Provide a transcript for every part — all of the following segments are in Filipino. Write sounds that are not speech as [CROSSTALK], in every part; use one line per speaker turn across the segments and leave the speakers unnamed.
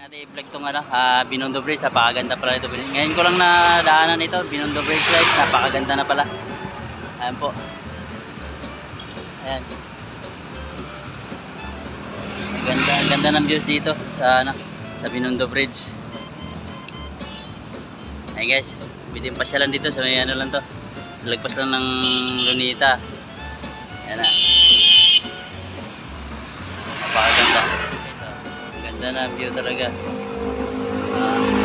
natin i-vlog itong ano, ah, Binondo Bridge. Napakaganda pala ito. Ngayon ko lang nadaanan ito, Binondo Bridge guys. Napakaganda na pala. Ayan po. Ayan. Ang ganda, ang ganda ng views dito sa ano, sa Binondo Bridge. Ayan guys, bitin pasyalan dito sa may ano lang to. Lagpas lang ng Lunita. Ayan na. Napakaganda. Ganda na view talaga. Ah.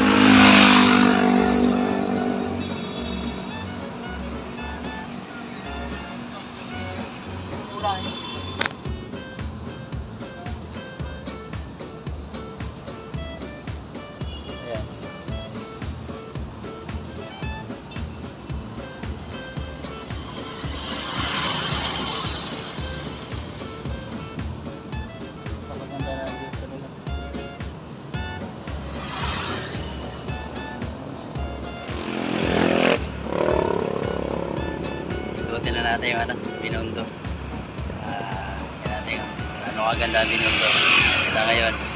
Natin yung ano, Binondo. Ah, yan natin yung ano kaganda Binondo sa ngayon.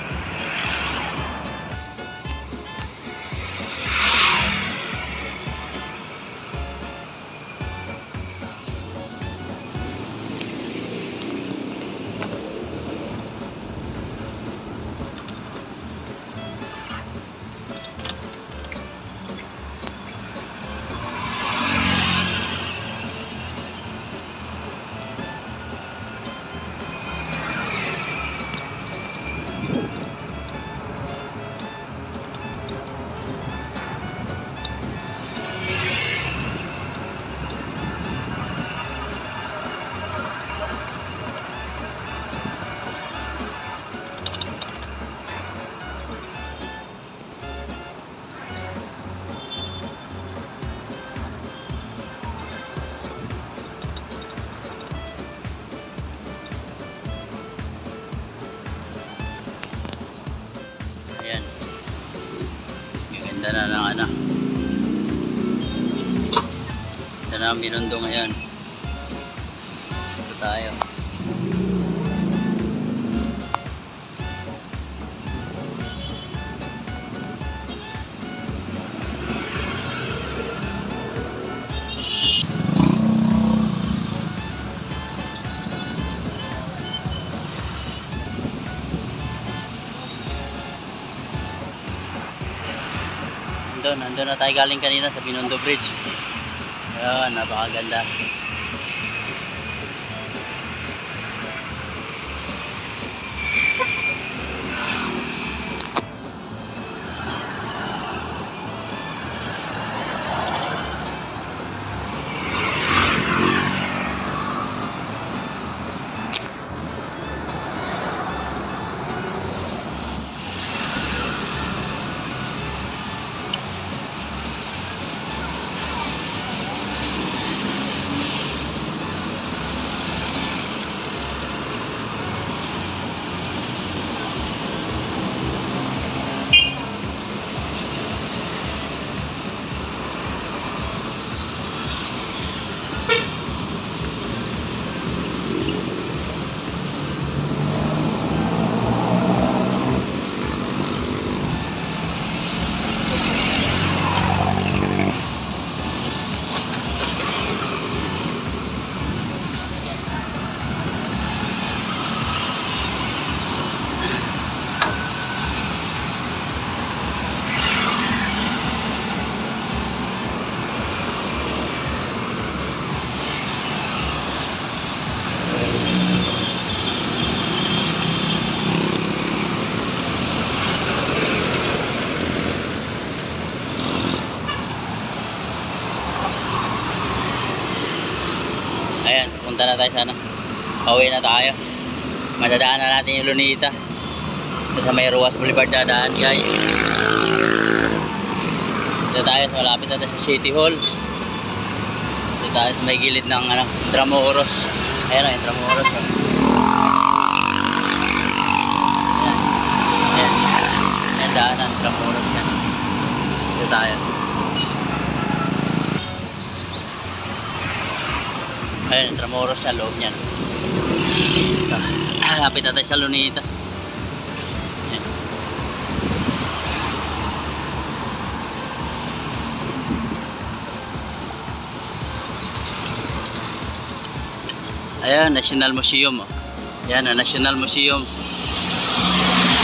Gaganda na ng ano. Ito na ang Binondo ngayon. Ito tayo. Andun, andun na tayo galing kanina sa Binondo Bridge. Ayan, napakaganda. Pauwi na tayo. Madadaan na natin yung Lunita. Sa may Ruas Boulevard dadaan guys. Dito tayo, sa malapit na tayo sa City Hall. Dito tayo sa may gilid ng ano, Intramuros. Ayan o, Intramuros. Oh. Ayan. Ayan. Ayan daanan, Intramuros yan. Dito tayo. Ayun, Intramuros sa loob niyan. Ito. Lapit na tayo sa Lunita. Ayan. National Museum. Oh. Ayan, ah, National Museum.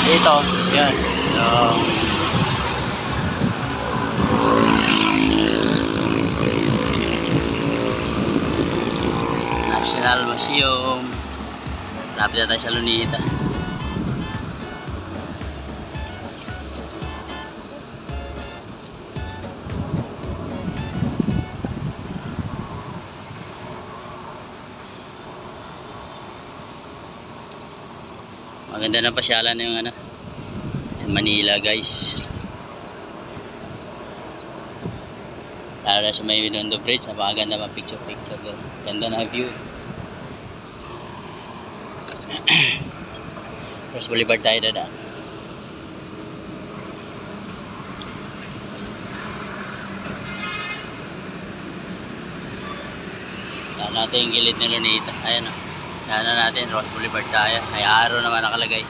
Ito. Ayan. So, Na tayo sa Lunita. Maganda na pasyalan yung ano. Manila guys. Na sa may Binondo Bridge, napakaganda pa picture picture. Ganda na view. [CLEARS THROAT] Cross Boulevard tayo dadaan. Daan natin yung gilid ni Lunita. Ayan o. Daan na natin, Ross Boulevard tayo. May araw naman nakalagay.